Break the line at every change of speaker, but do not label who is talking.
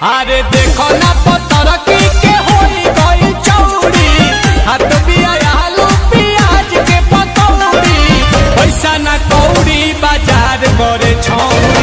আরে দেখো না পতর কি কে হই গই চৌড়ি। হাত বিয়া আলু পেঁয়াজ কে পকৌড়ি পয়সা না কৌড়ি বাজার করে ছৌড়ি।